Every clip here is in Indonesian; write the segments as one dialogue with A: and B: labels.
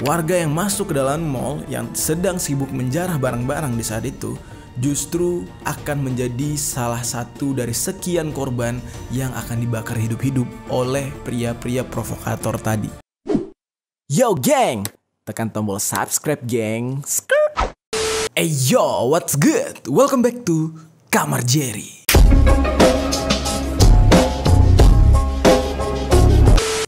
A: warga yang masuk ke dalam mall yang sedang sibuk menjarah barang-barang di saat itu justru akan menjadi salah satu dari sekian korban yang akan dibakar hidup-hidup oleh pria-pria provokator tadi. Yo geng, tekan tombol subscribe geng. Skrrt. Hey yo, what's good? Welcome back to Kamar Jerry.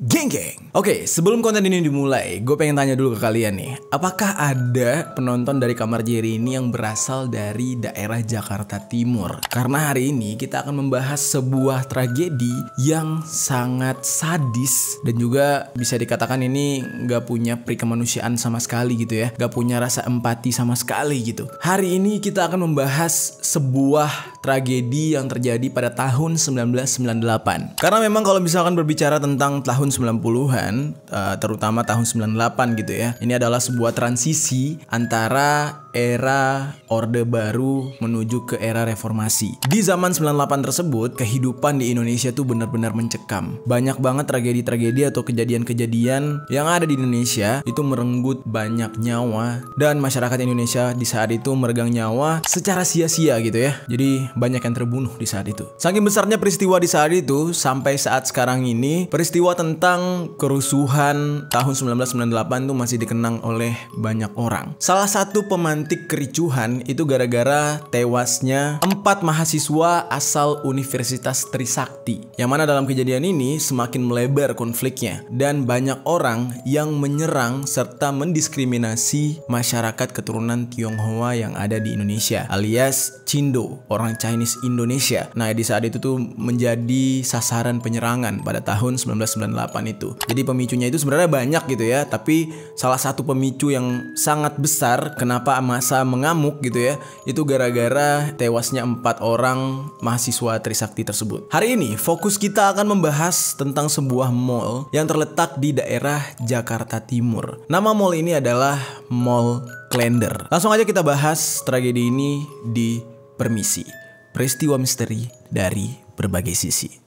A: Geng geng. Oke, sebelum konten ini dimulai, gue pengen tanya dulu ke kalian nih. Apakah ada penonton dari Kamar Jerry ini yang berasal dari daerah Jakarta Timur? Karena hari ini kita akan membahas sebuah tragedi yang sangat sadis dan juga bisa dikatakan ini nggak punya perikemanusiaan sama sekali gitu ya. Nggak punya rasa empati sama sekali gitu. Hari ini kita akan membahas sebuah tragedi yang terjadi pada tahun 1998. Karena memang kalau misalkan berbicara tentang tahun 90-an uh, terutama tahun 98 gitu ya. Ini adalah sebuah transisi antara era Orde Baru menuju ke era reformasi. Di zaman 98 tersebut, kehidupan di Indonesia tuh benar-benar mencekam. Banyak banget tragedi-tragedi atau kejadian-kejadian yang ada di Indonesia itu merenggut banyak nyawa dan masyarakat Indonesia di saat itu meregang nyawa secara sia-sia gitu ya. Jadi banyak yang terbunuh di saat itu. Saking besarnya peristiwa di saat itu sampai saat sekarang ini peristiwa tentang kerusuhan tahun 1998 tuh masih dikenang oleh banyak orang. Salah satu pemantik kericuhan itu gara-gara tewasnya empat mahasiswa asal Universitas Trisakti. Yang mana dalam kejadian ini semakin melebar konfliknya dan banyak orang yang menyerang serta mendiskriminasi masyarakat keturunan Tionghoa yang ada di Indonesia alias Cindo, orang Chinese Indonesia. Nah, di saat itu tuh menjadi sasaran penyerangan pada tahun 1998 itu. Jadi pemicunya itu sebenarnya banyak gitu ya, tapi salah satu pemicu yang sangat besar kenapa masa mengamuk gitu ya, itu gara-gara tewasnya empat orang mahasiswa Trisakti tersebut. Hari ini fokus kita akan membahas tentang sebuah mall yang terletak di daerah Jakarta Timur. Nama mall ini adalah Mall Klender. Langsung aja kita bahas tragedi ini di Permisi. Peristiwa misteri dari berbagai sisi.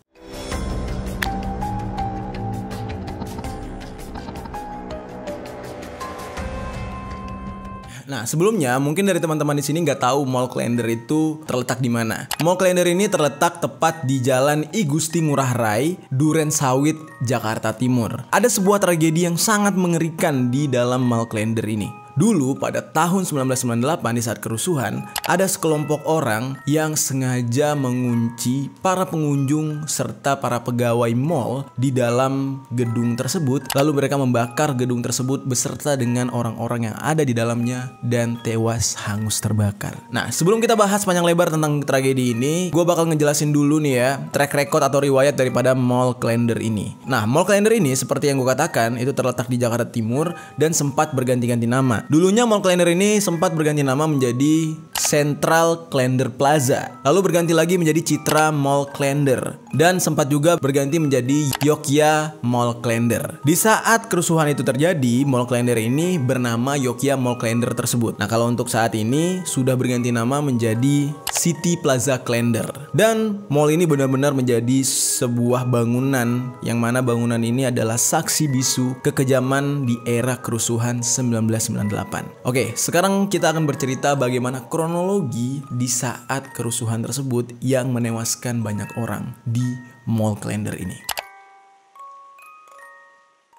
A: Nah, sebelumnya mungkin dari teman-teman di sini nggak tahu Mall Klender itu terletak di mana. Mall Klender ini terletak tepat di Jalan I Gusti Ngurah Rai, Duren Sawit, Jakarta Timur. Ada sebuah tragedi yang sangat mengerikan di dalam Mall Klender ini. Dulu pada tahun 1998 di saat kerusuhan, ada sekelompok orang yang sengaja mengunci para pengunjung serta para pegawai mall di dalam gedung tersebut. Lalu mereka membakar gedung tersebut beserta dengan orang-orang yang ada di dalamnya dan tewas hangus terbakar. Nah, sebelum kita bahas panjang lebar tentang tragedi ini, gue bakal ngejelasin dulu nih ya track record atau riwayat daripada Mall Klender ini. Nah, Mall Klender ini seperti yang gue katakan itu terletak di Jakarta Timur dan sempat berganti-ganti nama. Dulunya Mall Klender ini sempat berganti nama menjadi Central Klender Plaza. Lalu berganti lagi menjadi Citra Mall Klender dan sempat juga berganti menjadi Yogya Mall Klender. Di saat kerusuhan itu terjadi, Mall Klender ini bernama Yogya Mall Klender tersebut. Nah, kalau untuk saat ini sudah berganti nama menjadi City Plaza Klender. Dan mall ini benar-benar menjadi sebuah bangunan yang mana bangunan ini adalah saksi bisu kekejaman di era kerusuhan 1998. Oke, sekarang kita akan bercerita bagaimana kronologi di saat kerusuhan tersebut yang menewaskan banyak orang di Mall Klender ini.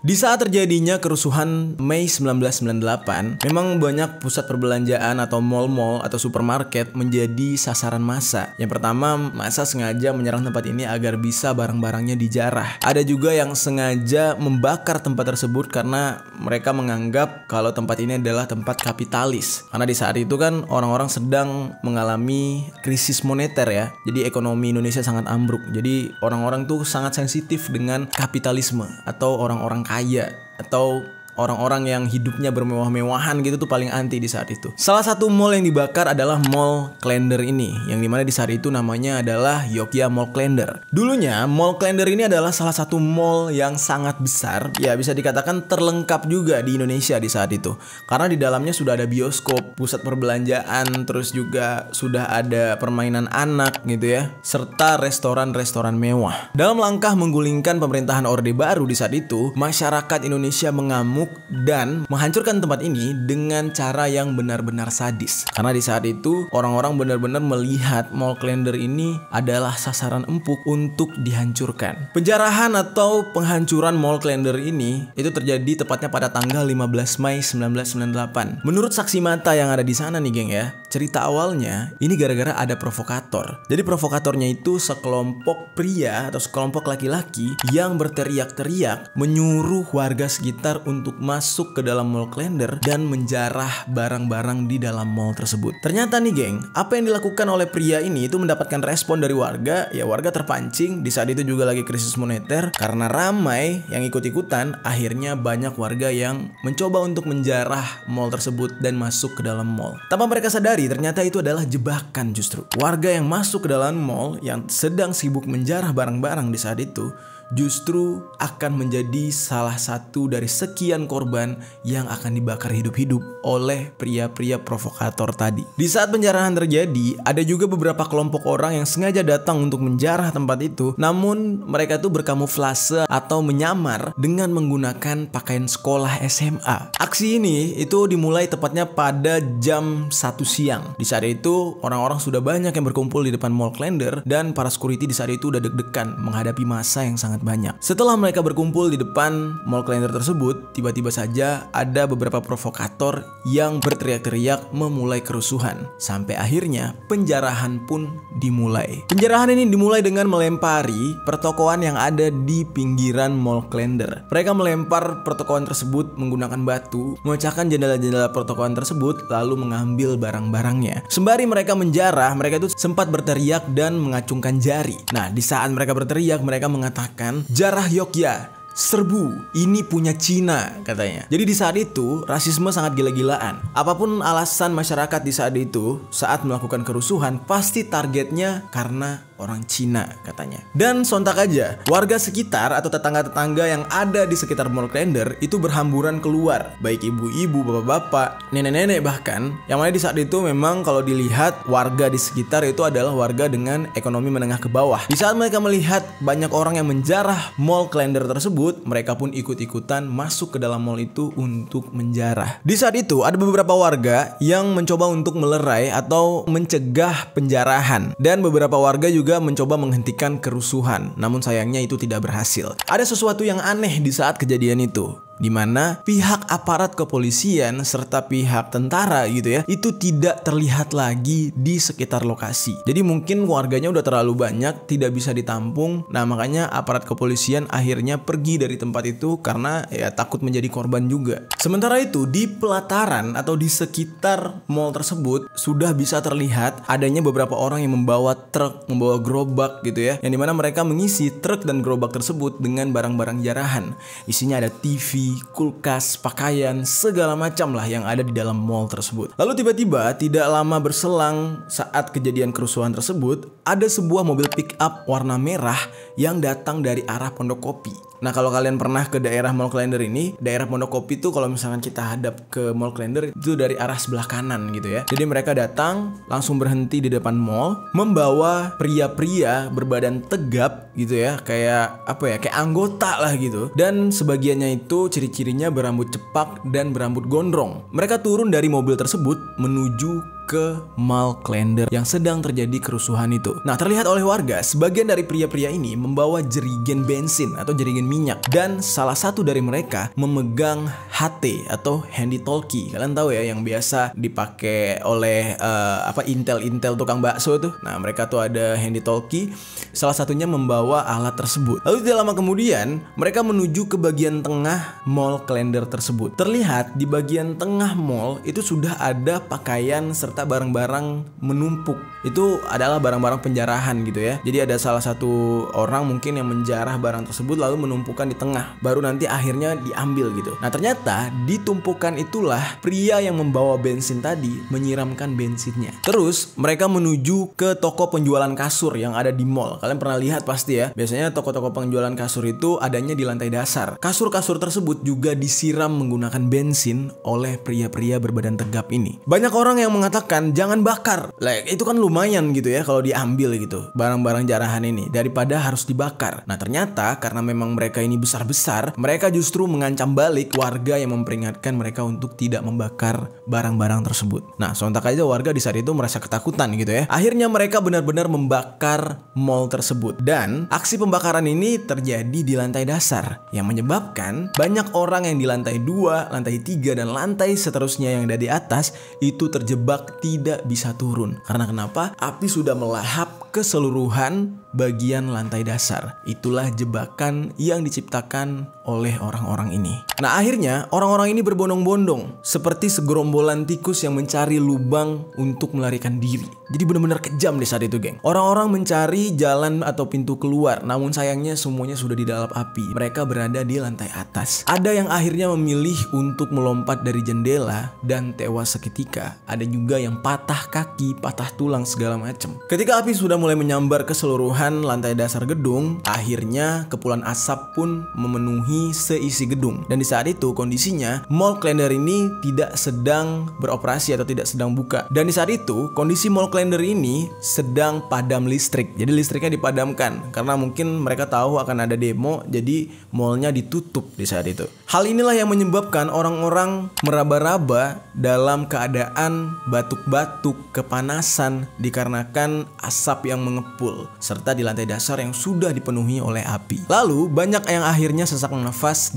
A: Di saat terjadinya kerusuhan Mei 1998, memang banyak pusat perbelanjaan atau mall-mall atau supermarket menjadi sasaran massa. Yang pertama, massa sengaja menyerang tempat ini agar bisa barang-barangnya dijarah. Ada juga yang sengaja membakar tempat tersebut karena mereka menganggap kalau tempat ini adalah tempat kapitalis. Karena di saat itu kan orang-orang sedang mengalami krisis moneter ya. Jadi ekonomi Indonesia sangat ambruk. Jadi orang-orang tuh sangat sensitif dengan kapitalisme atau orang-orang kaya kaya atau orang-orang yang hidupnya bermewah-mewahan gitu tuh paling anti di saat itu. Salah satu mall yang dibakar adalah Mall Klender ini, yang di mana di saat itu namanya adalah Yogya Mall Klender. Dulunya Mall Klender ini adalah salah satu mall yang sangat besar, ya bisa dikatakan terlengkap juga di Indonesia di saat itu. Karena di dalamnya sudah ada bioskop, pusat perbelanjaan, terus juga sudah ada permainan anak gitu ya, serta restoran-restoran mewah. Dalam langkah menggulingkan pemerintahan Orde Baru di saat itu, masyarakat Indonesia mengamuk mengamuk dan menghancurkan tempat ini dengan cara yang benar-benar sadis. Karena di saat itu orang-orang benar-benar melihat Mall Klender ini adalah sasaran empuk untuk dihancurkan. Penjarahan atau penghancuran Mall Klender ini itu terjadi tepatnya pada tanggal 15 Mei 1998. Menurut saksi mata yang ada di sana nih geng ya, cerita awalnya ini gara-gara ada provokator. Jadi provokatornya itu sekelompok pria atau sekelompok laki-laki yang berteriak-teriak menyuruh warga sekitar untuk masuk ke dalam mall Klender dan menjarah barang-barang di dalam mall tersebut. Ternyata nih geng, apa yang dilakukan oleh pria ini itu mendapatkan respon dari warga, ya warga terpancing di saat itu juga lagi krisis moneter karena ramai yang ikut-ikutan, akhirnya banyak warga yang mencoba untuk menjarah mall tersebut dan masuk ke dalam mall. Tanpa mereka sadari ternyata itu adalah jebakan justru. Warga yang masuk ke dalam mall yang sedang sibuk menjarah barang-barang di saat itu justru akan menjadi salah satu dari sekian korban yang akan dibakar hidup-hidup oleh pria-pria provokator tadi. Di saat penjarahan terjadi, ada juga beberapa kelompok orang yang sengaja datang untuk menjarah tempat itu, namun mereka tuh berkamuflase atau menyamar dengan menggunakan pakaian sekolah SMA. Aksi ini itu dimulai tepatnya pada jam 1 siang. Di saat itu, orang-orang sudah banyak yang berkumpul di depan Mall Klender dan para security di saat itu udah deg-degan menghadapi masa yang sangat sangat banyak. Setelah mereka berkumpul di depan mall kalender tersebut, tiba-tiba saja ada beberapa provokator yang berteriak-teriak memulai kerusuhan. Sampai akhirnya penjarahan pun dimulai. Penjarahan ini dimulai dengan melempari pertokoan yang ada di pinggiran mall kalender. Mereka melempar pertokoan tersebut menggunakan batu, memecahkan jendela-jendela pertokoan tersebut, lalu mengambil barang-barangnya. Sembari mereka menjarah, mereka itu sempat berteriak dan mengacungkan jari. Nah, di saat mereka berteriak, mereka mengatakan Jarah Yogya serbu ini punya Cina katanya. Jadi di saat itu rasisme sangat gila-gilaan. Apa pun alasan masyarakat di saat itu saat melakukan kerusuhan pasti targetnya karena orang Cina katanya. Dan sontak aja, warga sekitar atau tetangga-tetangga yang ada di sekitar Mall Klender itu berhamburan keluar, baik ibu-ibu, bapak-bapak, nenek-nenek bahkan. Yang mana di saat itu memang kalau dilihat warga di sekitar itu adalah warga dengan ekonomi menengah ke bawah. Di saat mereka melihat banyak orang yang menjarah Mall Klender tersebut, mereka pun ikut-ikutan masuk ke dalam mall itu untuk menjarah. Di saat itu ada beberapa warga yang mencoba untuk melerai atau mencegah penjarahan dan beberapa warga juga juga mencoba menghentikan kerusuhan, namun sayangnya itu tidak berhasil. Ada sesuatu yang aneh di saat kejadian itu di mana pihak aparat kepolisian serta pihak tentara gitu ya itu tidak terlihat lagi di sekitar lokasi. Jadi mungkin warganya udah terlalu banyak tidak bisa ditampung. Nah, makanya aparat kepolisian akhirnya pergi dari tempat itu karena ya takut menjadi korban juga. Sementara itu di pelataran atau di sekitar mall tersebut sudah bisa terlihat adanya beberapa orang yang membawa truk, membawa gerobak gitu ya. Yang di mana mereka mengisi truk dan gerobak tersebut dengan barang-barang jarahan. Isinya ada TV, kulkas, pakaian, segala macam lah yang ada di dalam mall tersebut. Lalu tiba-tiba tidak lama berselang saat kejadian kerusuhan tersebut, ada sebuah mobil pick up warna merah yang datang dari arah Pondok Kopi. Nah kalau kalian pernah ke daerah Mall Klender ini, daerah Pondok Kopi tuh kalau misalkan kita hadap ke Mall Klender itu dari arah sebelah kanan gitu ya. Jadi mereka datang langsung berhenti di depan mall, membawa pria-pria berbadan tegap gitu ya, kayak apa ya, kayak anggota lah gitu. Dan sebagiannya itu ciri-cirinya berambut cepak dan berambut gondrong. Mereka turun dari mobil tersebut menuju ke Mall Klender yang sedang terjadi kerusuhan itu. Nah, terlihat oleh warga, sebagian dari pria-pria ini membawa jerigen bensin atau jerigen minyak dan salah satu dari mereka memegang HT atau handy talkie. Kalian tahu ya yang biasa dipakai oleh uh, apa Intel-Intel tukang bakso tuh. Nah, mereka tuh ada handy talkie. Salah satunya membawa alat tersebut. Lalu tidak lama kemudian, mereka menuju ke bagian tengah Mall Klender tersebut. Terlihat di bagian tengah mall itu sudah ada pakaian serta serta barang-barang menumpuk. Itu adalah barang-barang penjarahan gitu ya. Jadi ada salah satu orang mungkin yang menjarah barang tersebut lalu menumpukan di tengah. Baru nanti akhirnya diambil gitu. Nah ternyata di tumpukan itulah pria yang membawa bensin tadi menyiramkan bensinnya. Terus mereka menuju ke toko penjualan kasur yang ada di mall. Kalian pernah lihat pasti ya. Biasanya toko-toko penjualan kasur itu adanya di lantai dasar. Kasur-kasur tersebut juga disiram menggunakan bensin oleh pria-pria berbadan tegap ini. Banyak orang yang mengatakan menambahkan jangan bakar. Lah itu kan lumayan gitu ya kalau diambil gitu barang-barang jarahan ini daripada harus dibakar. Nah ternyata karena memang mereka ini besar-besar, mereka justru mengancam balik warga yang memperingatkan mereka untuk tidak membakar barang-barang tersebut. Nah sontak aja warga di saat itu merasa ketakutan gitu ya. Akhirnya mereka benar-benar membakar mall tersebut dan aksi pembakaran ini terjadi di lantai dasar yang menyebabkan banyak orang yang di lantai 2, lantai 3 dan lantai seterusnya yang ada di atas itu terjebak tidak bisa turun. Karena kenapa? Api sudah melahap keseluruhan bagian lantai dasar. Itulah jebakan yang diciptakan oleh orang-orang ini. Nah, akhirnya orang-orang ini berbondong-bondong seperti segerombolan tikus yang mencari lubang untuk melarikan diri. Jadi benar-benar kejam di saat itu, geng. Orang-orang mencari jalan atau pintu keluar, namun sayangnya semuanya sudah di dalam api. Mereka berada di lantai atas. Ada yang akhirnya memilih untuk melompat dari jendela dan tewas seketika. Ada juga yang patah kaki, patah tulang segala macam. Ketika api sudah mulai menyambar keseluruhan lantai dasar gedung, akhirnya kepulan asap pun memenuhi seisi gedung. Dan di saat itu kondisinya Mall Klender ini tidak sedang beroperasi atau tidak sedang buka. Dan di saat itu kondisi Mall Klender ini sedang padam listrik. Jadi listriknya dipadamkan karena mungkin mereka tahu akan ada demo jadi mallnya ditutup di saat itu. Hal inilah yang menyebabkan orang-orang meraba-raba dalam keadaan batuk-batuk, kepanasan dikarenakan asap yang mengepul, serta di lantai dasar yang sudah dipenuhi oleh api. Lalu, banyak yang akhirnya sesak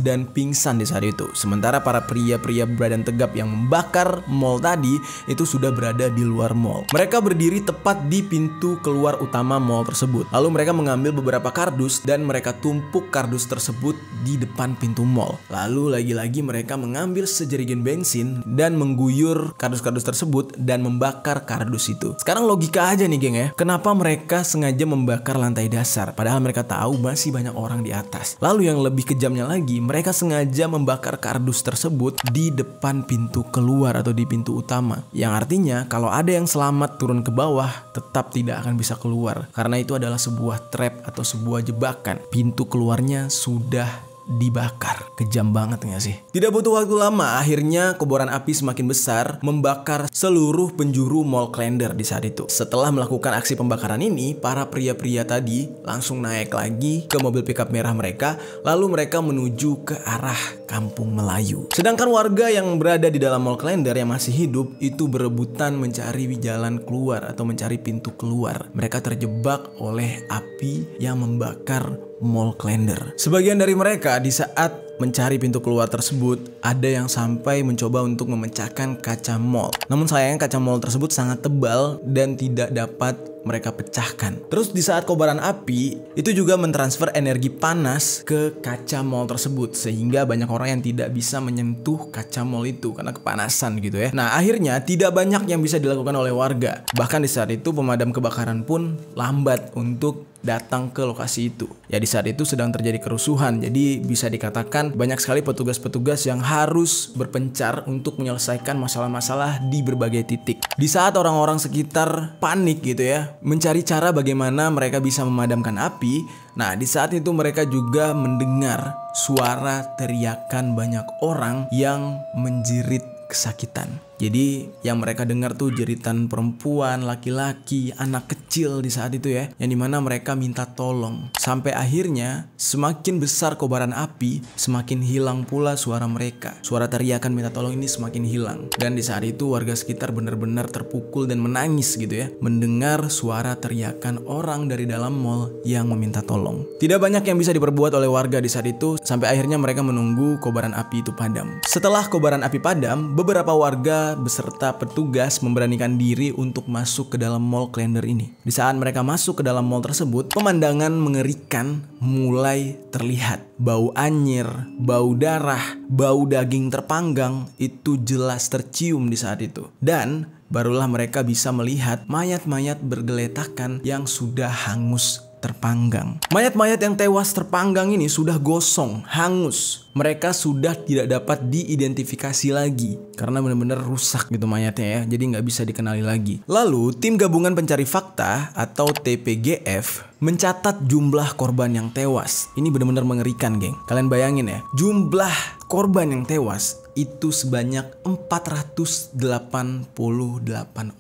A: dan pingsan di saat itu. Sementara para pria-pria berbadan tegap yang membakar mall tadi itu sudah berada di luar mall. Mereka berdiri tepat di pintu keluar utama mall tersebut. Lalu mereka mengambil beberapa kardus dan mereka tumpuk kardus tersebut di depan pintu mall. Lalu lagi-lagi mereka mengambil sejerigen bensin dan mengguyur kardus-kardus tersebut dan membakar kardus itu. Sekarang logika aja nih geng ya. Kenapa mereka sengaja membakar lantai dasar padahal mereka tahu masih banyak orang di atas. Lalu yang lebih kejamnya lagi, mereka sengaja membakar kardus tersebut di depan pintu keluar atau di pintu utama. Yang artinya kalau ada yang selamat turun ke bawah tetap tidak akan bisa keluar karena itu adalah sebuah trap atau sebuah jebakan. Pintu keluarnya sudah dibakar. Kejam banget gak sih? Tidak butuh waktu lama, akhirnya kobaran api semakin besar membakar seluruh penjuru Mall Klender di saat itu. Setelah melakukan aksi pembakaran ini, para pria-pria tadi langsung naik lagi ke mobil pickup merah mereka, lalu mereka menuju ke arah kampung Melayu. Sedangkan warga yang berada di dalam Mall Klender yang masih hidup itu berebutan mencari jalan keluar atau mencari pintu keluar. Mereka terjebak oleh api yang membakar Mall Klender. Sebagian dari mereka di saat mencari pintu keluar tersebut, ada yang sampai mencoba untuk memecahkan kaca mall. Namun sayangnya kaca mall tersebut sangat tebal dan tidak dapat mereka pecahkan. Terus di saat kobaran api itu juga mentransfer energi panas ke kaca mall tersebut sehingga banyak orang yang tidak bisa menyentuh kaca mall itu karena kepanasan gitu ya. Nah, akhirnya tidak banyak yang bisa dilakukan oleh warga. Bahkan di saat itu pemadam kebakaran pun lambat untuk datang ke lokasi itu. Ya di saat itu sedang terjadi kerusuhan, jadi bisa dikatakan banyak sekali petugas-petugas yang harus berpencar untuk menyelesaikan masalah-masalah di berbagai titik. Di saat orang-orang sekitar panik gitu ya, mencari cara bagaimana mereka bisa memadamkan api, nah di saat itu mereka juga mendengar suara teriakan banyak orang yang menjerit kesakitan. Jadi yang mereka dengar tuh jeritan perempuan, laki-laki, anak kecil di saat itu ya, yang di mana mereka minta tolong. Sampai akhirnya semakin besar kobaran api, semakin hilang pula suara mereka. Suara teriakan minta tolong ini semakin hilang. Dan di saat itu warga sekitar benar-benar terpukul dan menangis gitu ya, mendengar suara teriakan orang dari dalam mall yang meminta tolong. Tidak banyak yang bisa diperbuat oleh warga di saat itu, sampai akhirnya mereka menunggu kobaran api itu padam. Setelah kobaran api padam, beberapa warga beserta petugas memberanikan diri untuk masuk ke dalam mall Klender ini. Di saat mereka masuk ke dalam mall tersebut, pemandangan mengerikan mulai terlihat. Bau anyir, bau darah, bau daging terpanggang itu jelas tercium di saat itu. Dan barulah mereka bisa melihat mayat-mayat bergeletakan yang sudah hangus terpanggang. Mayat-mayat yang tewas terpanggang ini sudah gosong, hangus, mereka sudah tidak dapat diidentifikasi lagi karena benar-benar rusak gitu mayatnya ya, jadi nggak bisa dikenali lagi. Lalu tim gabungan pencari fakta atau TPGF mencatat jumlah korban yang tewas. Ini benar-benar mengerikan, geng. Kalian bayangin ya, jumlah korban yang tewas itu sebanyak 488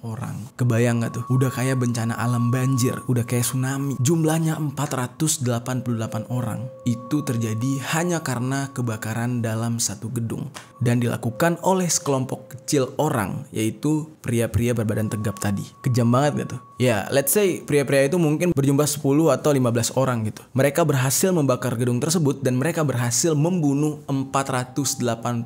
A: orang. Kebayang gak tuh? Udah kayak bencana alam banjir, udah kayak tsunami. Jumlahnya 488 orang. Itu terjadi hanya karena kebakaran dalam satu gedung. Dan dilakukan oleh sekelompok kecil orang, yaitu pria-pria berbadan tegap tadi. Kejam banget gak tuh? Ya, let's say pria-pria itu mungkin berjumlah 10 atau 15 orang gitu. Mereka berhasil membakar gedung tersebut dan mereka berhasil membunuh 488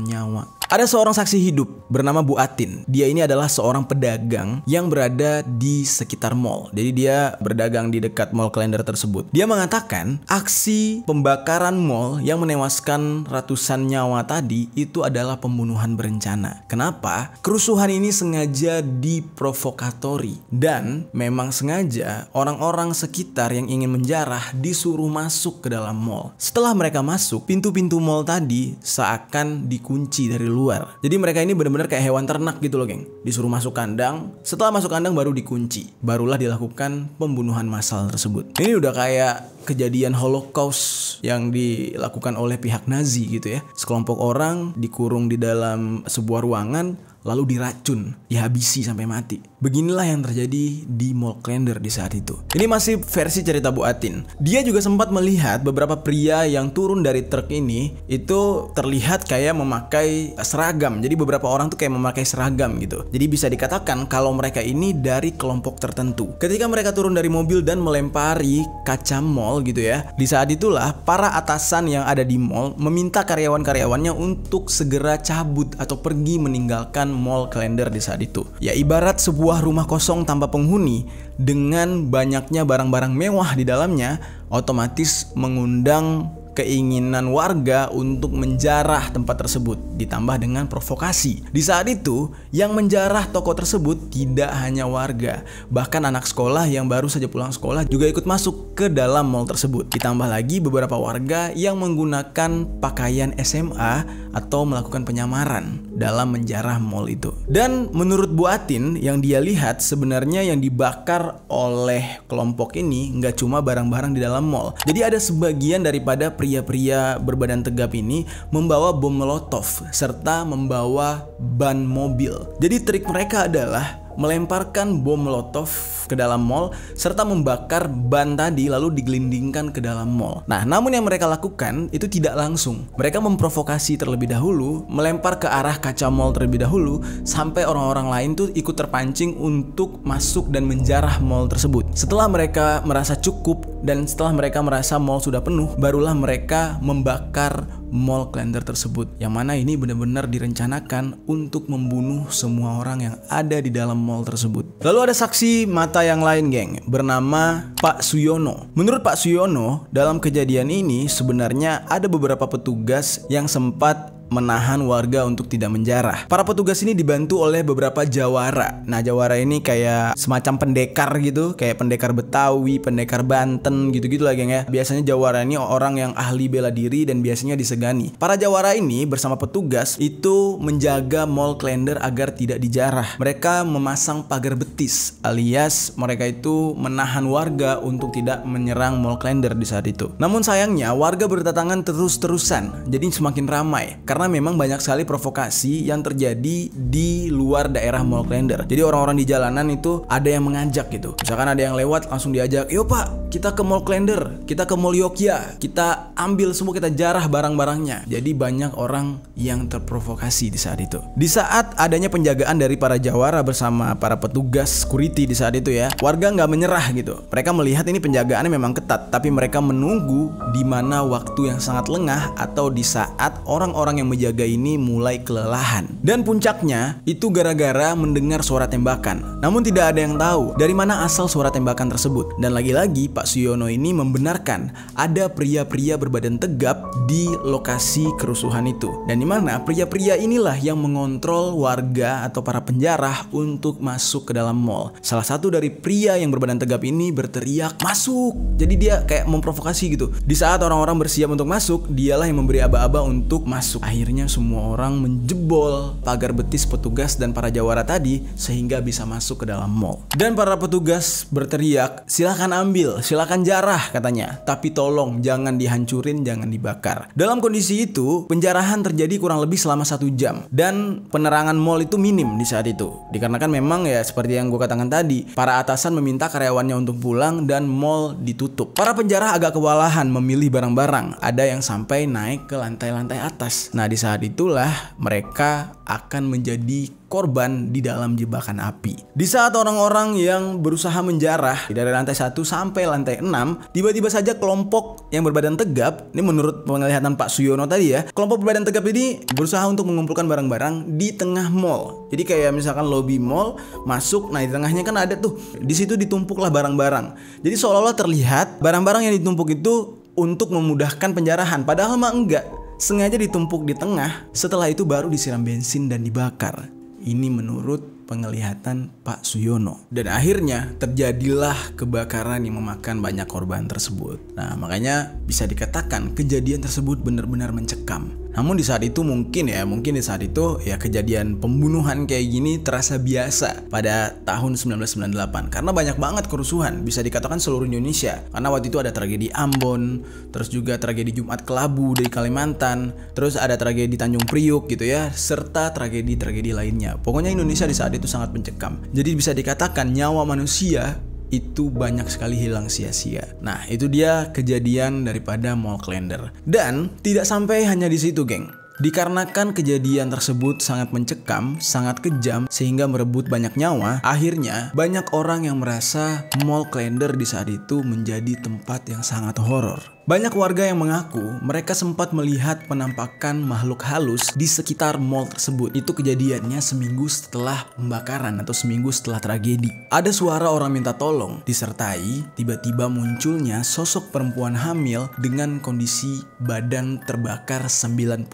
A: nyawa. Ada seorang saksi hidup bernama Bu Atin. Dia ini adalah seorang pedagang yang berada di sekitar mall. Jadi dia berdagang di dekat mall kalender tersebut. Dia mengatakan aksi pembakaran mall yang menewaskan ratusan nyawa tadi itu adalah pembunuhan berencana. Kenapa? Kerusuhan ini sengaja diprovokatori dan memang sengaja orang-orang sekitar yang ingin menjarah disuruh masuk ke dalam mall. Setelah mereka masuk, pintu-pintu mall tadi seakan dikunci dari luar. Jadi mereka ini benar-benar kayak hewan ternak gitu loh, geng. Disuruh masuk kandang, setelah masuk kandang baru dikunci. Barulah dilakukan pembunuhan massal tersebut. Ini udah kayak kejadian Holocaust yang dilakukan oleh pihak Nazi gitu ya. Sekelompok orang dikurung di dalam sebuah ruangan lalu diracun, dihabisi sampai mati. Beginilah yang terjadi di Mall Klender di saat itu. Ini masih versi cerita Bu Atin. Dia juga sempat melihat beberapa pria yang turun dari truk ini itu terlihat kayak memakai seragam. Jadi beberapa orang tuh kayak memakai seragam gitu. Jadi bisa dikatakan kalau mereka ini dari kelompok tertentu. Ketika mereka turun dari mobil dan melempari kaca mall gitu ya. Di saat itulah para atasan yang ada di mall meminta karyawan-karyawannya untuk segera cabut atau pergi meninggalkan mall kalender di saat itu. Ya ibarat sebuah rumah kosong tanpa penghuni dengan banyaknya barang-barang mewah di dalamnya otomatis mengundang keinginan warga untuk menjarah tempat tersebut ditambah dengan provokasi. Di saat itu, yang menjarah toko tersebut tidak hanya warga, bahkan anak sekolah yang baru saja pulang sekolah juga ikut masuk ke dalam mall tersebut. Ditambah lagi beberapa warga yang menggunakan pakaian SMA atau melakukan penyamaran dalam menjarah mall itu. Dan menurut Bu Atin yang dia lihat sebenarnya yang dibakar oleh kelompok ini nggak cuma barang-barang di dalam mall. Jadi ada sebagian daripada pria-pria berbadan tegap ini membawa bom molotov serta membawa ban mobil. Jadi trik mereka adalah melemparkan bom molotov ke dalam mall serta membakar ban tadi lalu digelindingkan ke dalam mall. Nah, namun yang mereka lakukan itu tidak langsung. Mereka memprovokasi terlebih dahulu, melempar ke arah kaca mall terlebih dahulu sampai orang-orang lain tuh ikut terpancing untuk masuk dan menjarah mall tersebut. Setelah mereka merasa cukup dan setelah mereka merasa mall sudah penuh, barulah mereka membakar mall kalender tersebut yang mana ini benar-benar direncanakan untuk membunuh semua orang yang ada di dalam mall tersebut. Lalu ada saksi mata yang lain geng bernama Pak Suyono. Menurut Pak Suyono dalam kejadian ini sebenarnya ada beberapa petugas yang sempat menahan warga untuk tidak menjarah. Para petugas ini dibantu oleh beberapa jawara. Nah, jawara ini kayak semacam pendekar gitu, kayak pendekar Betawi, pendekar Banten gitu-gitu lah geng ya. Biasanya jawara ini orang yang ahli bela diri dan biasanya disegani. Para jawara ini bersama petugas itu menjaga mall klender agar tidak dijarah. Mereka memasang pagar betis alias mereka itu menahan warga untuk tidak menyerang mall klender di saat itu. Namun sayangnya warga berdatangan terus-terusan, jadi semakin ramai karena karena memang banyak sekali provokasi yang terjadi di luar daerah Mall Klender. Jadi orang-orang di jalanan itu ada yang mengajak gitu. Misalkan ada yang lewat langsung diajak, "Yo Pak, kita ke Mall Klender, kita ke Mall Yogya, kita ambil semua kita jarah barang-barangnya." Jadi banyak orang yang terprovokasi di saat itu. Di saat adanya penjagaan dari para jawara bersama para petugas security di saat itu ya, warga nggak menyerah gitu. Mereka melihat ini penjagaannya memang ketat, tapi mereka menunggu di mana waktu yang sangat lengah atau di saat orang-orang yang menjaga ini mulai kelelahan. Dan puncaknya itu gara-gara mendengar suara tembakan. Namun tidak ada yang tahu dari mana asal suara tembakan tersebut. Dan lagi-lagi Pak Suyono ini membenarkan ada pria-pria berbadan tegap di lokasi kerusuhan itu. Dan di mana pria-pria inilah yang mengontrol warga atau para penjara untuk masuk ke dalam mall. Salah satu dari pria yang berbadan tegap ini berteriak masuk. Jadi dia kayak memprovokasi gitu. Di saat orang-orang bersiap untuk masuk, dialah yang memberi aba-aba untuk masuk. Akhirnya semua orang menjebol pagar betis petugas dan para jawara tadi sehingga bisa masuk ke dalam mall. Dan para petugas berteriak, "Silahkan ambil, silahkan jarah," katanya. Tapi tolong jangan dihancurin, jangan dibakar. Dalam kondisi itu, penjarahan terjadi kurang lebih selama satu jam dan penerangan mall itu minim di saat itu. Dikarenakan memang ya seperti yang gue katakan tadi, para atasan meminta karyawannya untuk pulang dan mall ditutup. Para penjara agak kewalahan memilih barang-barang. Ada yang sampai naik ke lantai-lantai atas. Nah, di saat itulah mereka akan menjadi korban di dalam jebakan api. Di saat orang-orang yang berusaha menjarah dari lantai 1 sampai lantai 6, tiba-tiba saja kelompok yang berbadan tegap, ini menurut penglihatan Pak Suyono tadi ya, kelompok berbadan tegap ini berusaha untuk mengumpulkan barang-barang di tengah mall. Jadi kayak misalkan lobby mall masuk, nah di tengahnya kan ada tuh, di situ ditumpuklah barang-barang. Jadi seolah-olah terlihat barang-barang yang ditumpuk itu untuk memudahkan penjarahan, padahal mah enggak sengaja ditumpuk di tengah, setelah itu baru disiram bensin dan dibakar. Ini menurut penglihatan Pak Suyono. Dan akhirnya terjadilah kebakaran yang memakan banyak korban tersebut. Nah, makanya bisa dikatakan kejadian tersebut benar-benar mencekam. Namun di saat itu mungkin ya, mungkin di saat itu ya kejadian pembunuhan kayak gini terasa biasa pada tahun 1998 karena banyak banget kerusuhan, bisa dikatakan seluruh Indonesia. Karena waktu itu ada tragedi Ambon, terus juga tragedi Jumat Kelabu dari Kalimantan, terus ada tragedi Tanjung Priuk gitu ya, serta tragedi-tragedi lainnya. Pokoknya Indonesia di saat itu sangat mencekam. Jadi bisa dikatakan nyawa manusia itu banyak sekali hilang sia-sia. Nah, itu dia kejadian daripada Mall Klender. Dan tidak sampai hanya di situ, geng. Dikarenakan kejadian tersebut sangat mencekam, sangat kejam, sehingga merebut banyak nyawa, akhirnya banyak orang yang merasa Mall Klender di saat itu menjadi tempat yang sangat horor. Banyak warga yang mengaku mereka sempat melihat penampakan makhluk halus di sekitar mall tersebut. Itu kejadiannya seminggu setelah pembakaran atau seminggu setelah tragedi. Ada suara orang minta tolong, disertai tiba-tiba munculnya sosok perempuan hamil dengan kondisi badan terbakar 90%.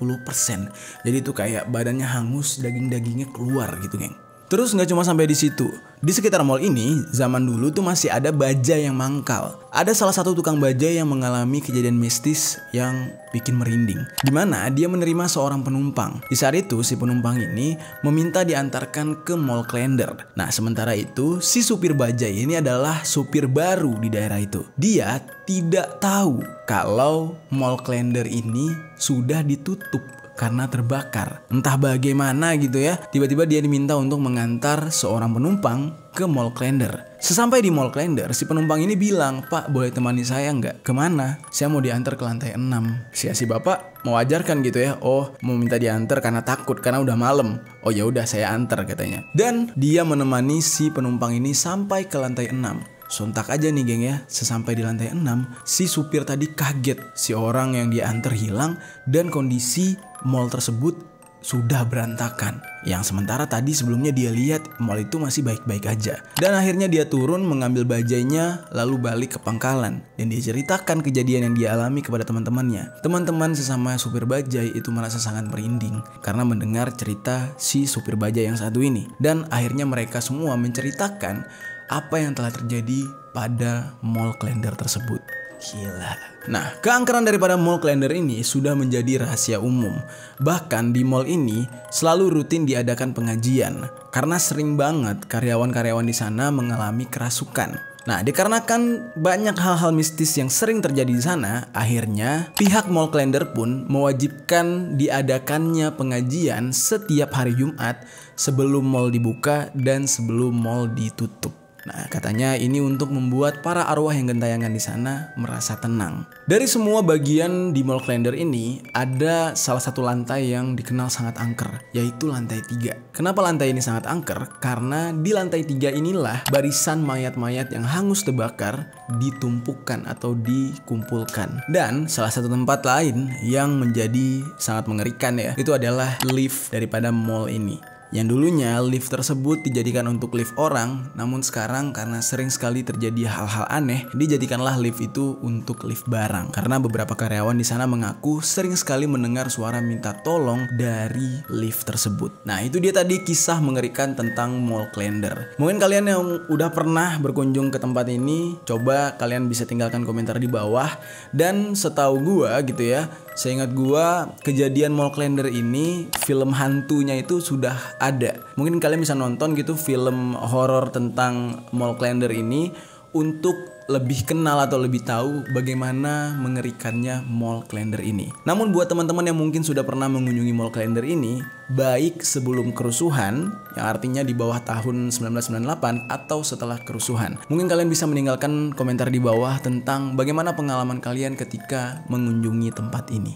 A: Jadi itu kayak badannya hangus, daging-dagingnya keluar gitu, geng. Terus nggak cuma sampai di situ. Di sekitar mall ini, zaman dulu tuh masih ada baja yang mangkal. Ada salah satu tukang baja yang mengalami kejadian mistis yang bikin merinding. Di mana dia menerima seorang penumpang. Di saat itu, si penumpang ini meminta diantarkan ke mall Klender. Nah, sementara itu, si supir baja ini adalah supir baru di daerah itu. Dia tidak tahu kalau mall Klender ini sudah ditutup karena terbakar. Entah bagaimana gitu ya, tiba-tiba dia diminta untuk mengantar seorang penumpang ke Mall Klender. Sesampai di Mall Klender, si penumpang ini bilang, Pak boleh temani saya nggak? Ke mana? Saya mau diantar ke lantai 6. Si si bapak mau ajarkan gitu ya, oh mau minta diantar karena takut, karena udah malam. Oh ya udah saya antar katanya. Dan dia menemani si penumpang ini sampai ke lantai 6. Sontak aja nih geng ya, sesampai di lantai 6, si supir tadi kaget. Si orang yang diantar hilang dan kondisi mall tersebut sudah berantakan. Yang sementara tadi sebelumnya dia lihat mall itu masih baik-baik aja. Dan akhirnya dia turun mengambil bajainya lalu balik ke pangkalan. Dan dia ceritakan kejadian yang dia alami kepada teman-temannya. Teman-teman sesama supir bajai itu merasa sangat merinding karena mendengar cerita si supir bajai yang satu ini. Dan akhirnya mereka semua menceritakan apa yang telah terjadi pada mall kalender tersebut. Gila. Nah, keangkeran daripada mall kalender ini sudah menjadi rahasia umum. Bahkan di mall ini selalu rutin diadakan pengajian karena sering banget karyawan-karyawan di sana mengalami kerasukan. Nah, dikarenakan banyak hal-hal mistis yang sering terjadi di sana, akhirnya pihak Mall Kalender pun mewajibkan diadakannya pengajian setiap hari Jumat sebelum mall dibuka dan sebelum mall ditutup. Nah, katanya ini untuk membuat para arwah yang gentayangan di sana merasa tenang. Dari semua bagian di Mall Klender ini, ada salah satu lantai yang dikenal sangat angker, yaitu lantai 3. Kenapa lantai ini sangat angker? Karena di lantai 3 inilah barisan mayat-mayat yang hangus terbakar ditumpukan atau dikumpulkan. Dan salah satu tempat lain yang menjadi sangat mengerikan ya, itu adalah lift daripada mall ini. Yang dulunya lift tersebut dijadikan untuk lift orang, namun sekarang karena sering sekali terjadi hal-hal aneh, dijadikanlah lift itu untuk lift barang. Karena beberapa karyawan di sana mengaku sering sekali mendengar suara minta tolong dari lift tersebut. Nah, itu dia tadi kisah mengerikan tentang Mall Klender. Mungkin kalian yang udah pernah berkunjung ke tempat ini, coba kalian bisa tinggalkan komentar di bawah dan setahu gua gitu ya, Seingat gua kejadian Mall Klender ini film hantunya itu sudah ada. Mungkin kalian bisa nonton gitu film horor tentang Mall Klender ini untuk lebih kenal atau lebih tahu bagaimana mengerikannya Mall Klender ini. Namun buat teman-teman yang mungkin sudah pernah mengunjungi Mall Klender ini, baik sebelum kerusuhan, yang artinya di bawah tahun 1998 atau setelah kerusuhan. Mungkin kalian bisa meninggalkan komentar di bawah tentang bagaimana pengalaman kalian ketika mengunjungi tempat ini.